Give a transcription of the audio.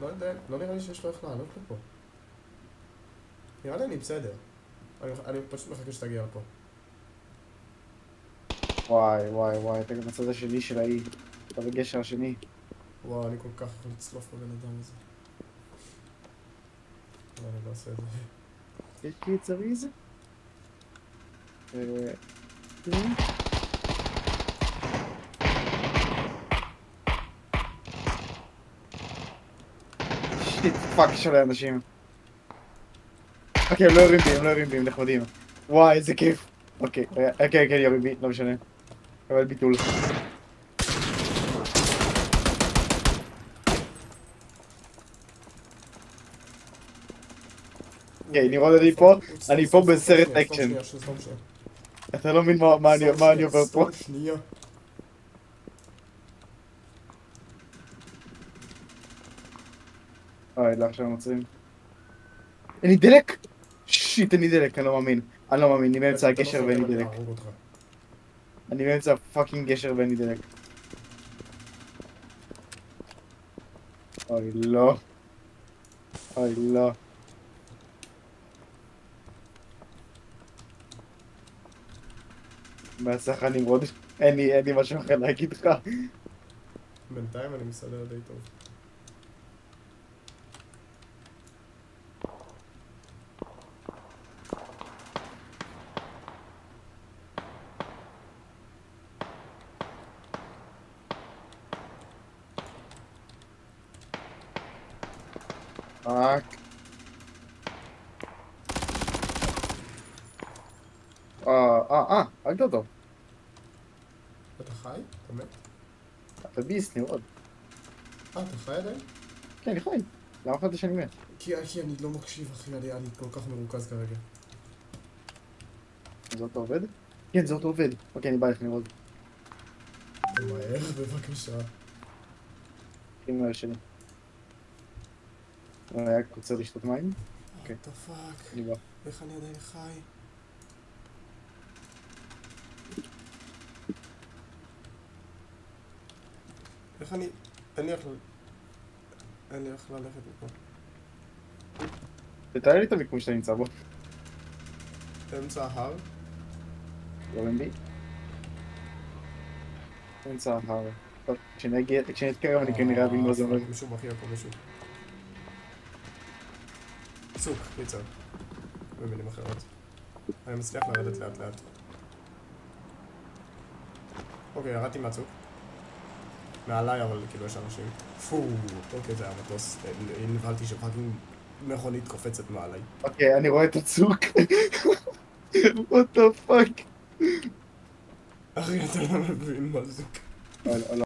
לא יודע, לא נראה לי שיש לו איך לעלות לפה. נראה לי אני בסדר. אני, אני פשוט מחכה שתגיע לפה. וואי, וואי, וואי, אתה גם בצד השני של האי. אתה בגשר השני. וואו, אני כל כך יכול לצלוף בבן אדם הזה. אבל אני לא אעשה את זה. יש לי את זריז? אה, shit, fuck, יש עלי אנשים. אוקיי, הם לא יורים בי, הם לא יורים בי, הם נחמדים. וואי, איזה כיף. אוקיי, אוקיי, כן, יורים בי, לא משנה. אבל ביטול. אוקיי, נראה לי פה, אני פה בסרט אקשן. אתה לא מבין אני- מה אני עובר פה. שנייה. אוי, לא עכשיו עוצרים. אין לי דלק? shit, אין לי דלק, אני לא מאמין. אני לא מאמין, אני באמצע לא הגשר ואין לי דלק. אני באמצע ה fucking גשר ואין לי דלק. אוי, לא. אוי, לא. בהצלחה נמרוד. אין לי, אין לי משהו אחר להגיד לך. בינתיים אני מסדר די טוב. פאק. אה, אה, אה, הרגת אותו. אתה חי? אתה מת? אתה ביסט, נמרוד. אה, אתה חי עדיין? כן, אני חי. למה חשבת שאני מת? כי כי אני לא מקשיב, אחי, אני אני כל כך מרוכז כרגע. זה אותו עובד? כן, זה אותו עובד. אוקיי, אני בא לך נמרוד. מהר, בבקשה. עם מהר שלי. הוא היה רוצה לשתות מים? אוקיי. what the fuck? אני בא. איך אני עדיין חי? איך אני... אין לי איך ל... אין לי איך ללכת מפה. תתאר לי את המיקום שאתה נמצא בו. באמצע ההר? יורים בי. באמצע ההר. טוב, כשנתקרב אני כנראה אבין מה זה אומר. מישהו בכיר פה, מישהו. צוק, קיצר. במילים אחרות. אני מצליח לרדת לאט לאט. אוקיי, ירדתי מהצוק. מעליי אבל כאילו יש אנשים. פו, אוקיי זה היה מטוס. נבהלתי שפאקינג מכונית קופצת מעליי. אוקיי, אני רואה את הצוק. the fuck. אחי, אתה לא מבין מה זה. לא, לא,